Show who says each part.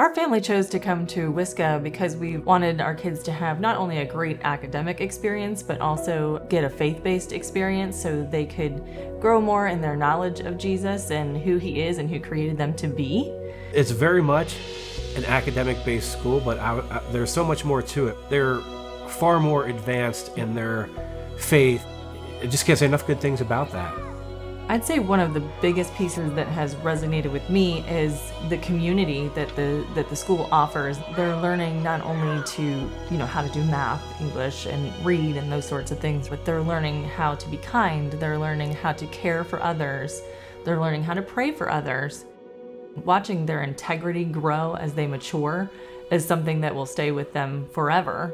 Speaker 1: Our family chose to come to WSCA because we wanted our kids to have not only a great academic experience, but also get a faith based experience so they could grow more in their knowledge of Jesus and who He is and who created them to be.
Speaker 2: It's very much an academic based school, but I, I, there's so much more to it. They're far more advanced in their faith. I just can't say enough good things about that.
Speaker 1: I'd say one of the biggest pieces that has resonated with me is the community that the that the school offers. They're learning not only to, you know, how to do math, English and read and those sorts of things, but they're learning how to be kind, they're learning how to care for others, they're learning how to pray for others. Watching their integrity grow as they mature is something that will stay with them forever.